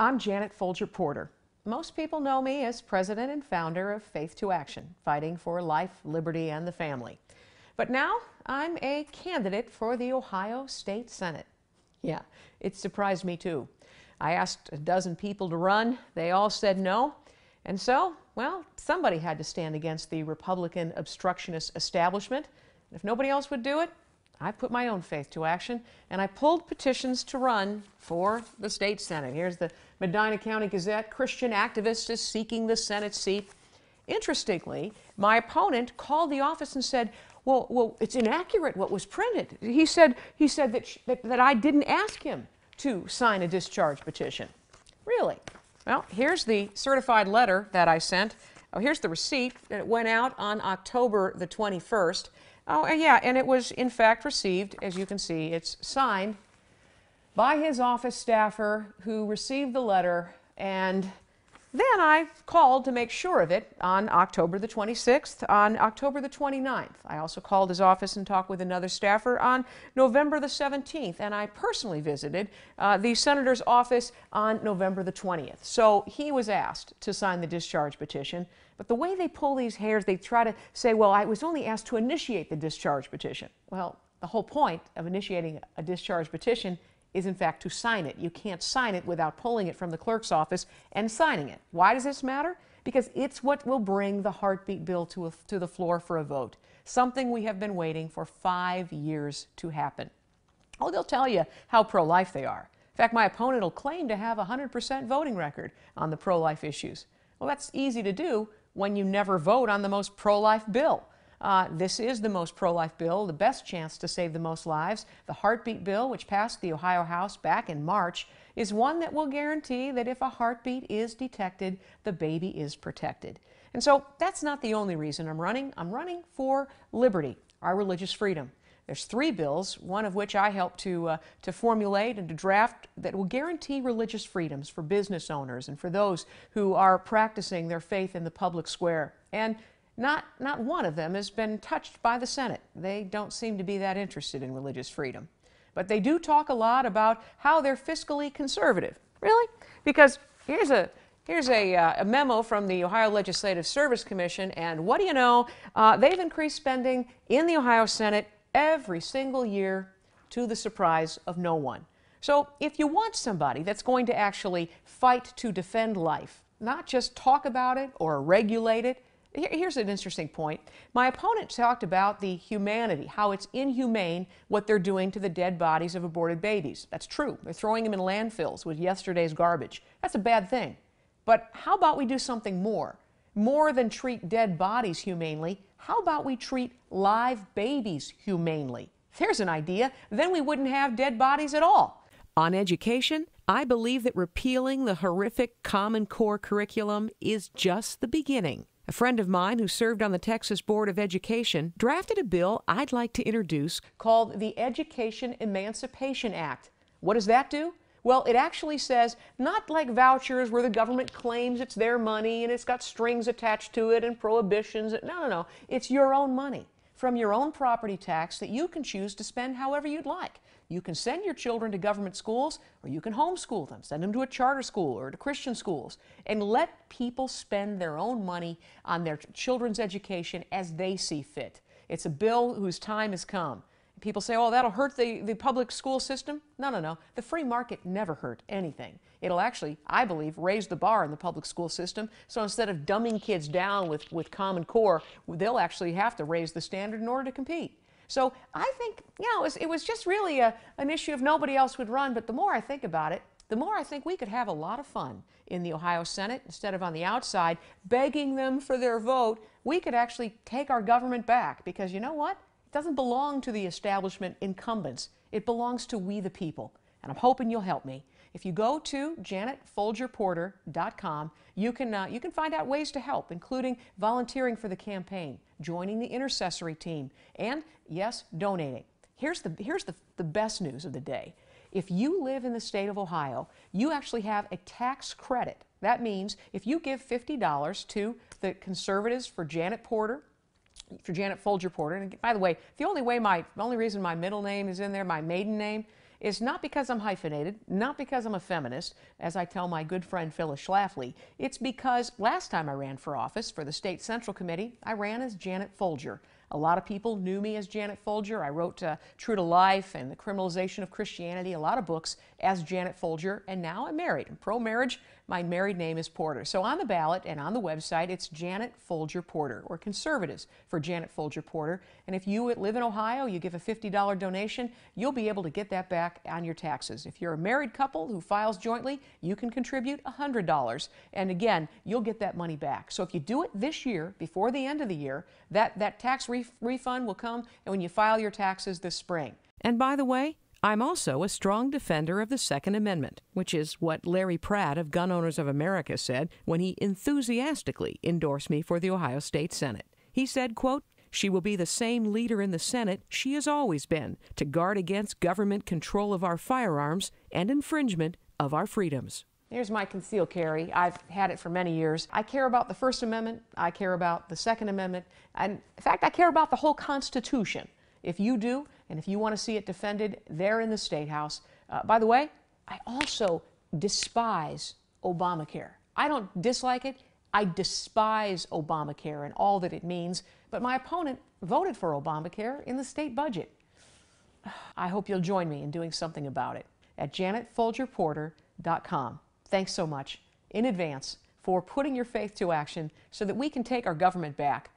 I'm Janet Folger Porter. Most people know me as president and founder of Faith to Action, fighting for life, liberty, and the family. But now I'm a candidate for the Ohio State Senate. Yeah, it surprised me too. I asked a dozen people to run, they all said no. And so, well, somebody had to stand against the Republican obstructionist establishment. If nobody else would do it, I put my own faith to action and I pulled petitions to run for the state senate. Here's the Medina County Gazette Christian activist is seeking the Senate seat. Interestingly, my opponent called the office and said, well, well, it's inaccurate what was printed. He said, he said that, that, that I didn't ask him to sign a discharge petition. Really? Well, here's the certified letter that I sent. Oh, here's the receipt It went out on October the 21st. Oh, yeah, and it was in fact received, as you can see, it's signed by his office staffer who received the letter and then I called to make sure of it on October the 26th, on October the 29th. I also called his office and talked with another staffer on November the 17th, and I personally visited uh, the senator's office on November the 20th. So he was asked to sign the discharge petition. But the way they pull these hairs, they try to say, well, I was only asked to initiate the discharge petition. Well, the whole point of initiating a discharge petition is in fact to sign it. You can't sign it without pulling it from the clerk's office and signing it. Why does this matter? Because it's what will bring the heartbeat bill to, a, to the floor for a vote, something we have been waiting for five years to happen. Oh, they'll tell you how pro life they are. In fact, my opponent will claim to have a 100% voting record on the pro life issues. Well, that's easy to do when you never vote on the most pro life bill. Uh, this is the most pro life bill, the best chance to save the most lives. The heartbeat bill, which passed the Ohio House back in March, is one that will guarantee that if a heartbeat is detected, the baby is protected. And so that's not the only reason I'm running. I'm running for liberty, our religious freedom. There's three bills, one of which I helped to, uh, to formulate and to draft that will guarantee religious freedoms for business owners and for those who are practicing their faith in the public square. And not, not one of them has been touched by the Senate. They don't seem to be that interested in religious freedom. But they do talk a lot about how they're fiscally conservative. Really? Because here's a, Here's a, uh, a, memo from the Ohio Legislative Service Commission, and what do you know? Uh, they've increased spending in the Ohio Senate every single year to the surprise of no one. So, if you want somebody that's going to actually fight to defend life, not just talk about it or regulate it, Here's an interesting point. My opponent talked about the humanity, how it's inhumane what they're doing to the dead bodies of aborted babies. That's true. They're throwing them in landfills with yesterday's garbage. That's a bad thing. But how about we do something more? More than treat dead bodies humanely, how about we treat live babies humanely? There's an idea. Then we wouldn't have dead bodies at all. On education, I believe that repealing the horrific Common Core curriculum is just the beginning. A friend of mine who served on the Texas Board of Education drafted a bill I'd like to introduce called the Education Emancipation Act. What does that do? Well, it actually says not like vouchers where the government claims it's their money and it's got strings attached to it and prohibitions. No, no, no. It's your own money from your own property tax that you can choose to spend however you'd like. You can send your children to government schools or you can homeschool them, send them to a charter school or to Christian schools, and let people spend their own money on their children's education as they see fit. It's a bill whose time has come. People say, oh, that'll hurt the, the public school system. No, no, no. The free market never hurt anything. It'll actually, I believe, raise the bar in the public school system. So instead of dumbing kids down with, with Common Core, they'll actually have to raise the standard in order to compete. So I think, you know, it was, it was just really a, an issue if nobody else would run. But the more I think about it, the more I think we could have a lot of fun in the Ohio Senate instead of on the outside begging them for their vote. We could actually take our government back because you know what? Doesn't belong to the establishment incumbents. It belongs to we the people. And I'm hoping you'll help me. If you go to janetfolgerporter.com, you can, uh, you can find out ways to help, including volunteering for the campaign, joining the intercessory team, and yes, donating. Here's the, here's the, the best news of the day. If you live in the state of Ohio, you actually have a tax credit. That means if you give $50 to the conservatives for Janet Porter, for Janet Folger Porter, and by the way, the only way my, the only reason my middle name is in there, my maiden name, is not because I'm hyphenated, not because I'm a feminist, as I tell my good friend Phyllis Schlafly. It's because last time I ran for office for the State Central Committee, I ran as Janet Folger. A lot of people knew me as Janet Folger. I wrote uh, True to Life and The Criminalization of Christianity, a lot of books as Janet Folger, and now I'm married. I'm pro marriage. My married name is Porter. So on the ballot and on the website, it's Janet Folger Porter, or Conservatives for Janet Folger Porter. And if you live in Ohio, you give a $50 donation, you'll be able to get that back on your taxes. If you're a married couple who files jointly, you can contribute $100. And again, you'll get that money back. So if you do it this year, before the end of the year, that, that tax re- refund will come when you file your taxes this spring. And by the way, I'm also a strong defender of the Second Amendment, which is what Larry Pratt of Gun Owners of America said when he enthusiastically endorsed me for the Ohio State Senate. He said, quote, she will be the same leader in the Senate she has always been to guard against government control of our firearms and infringement of our freedoms. Here's my concealed carry. I've had it for many years. I care about the First Amendment. I care about the Second Amendment. And in fact, I care about the whole Constitution. If you do, and if you want to see it defended there in the State House, uh, by the way, I also despise Obamacare. I don't dislike it. I despise Obamacare and all that it means, but my opponent voted for Obamacare in the state budget. I hope you'll join me in doing something about it at janetfolgerporter.com. Thanks so much in advance for putting your faith to action so that we can take our government back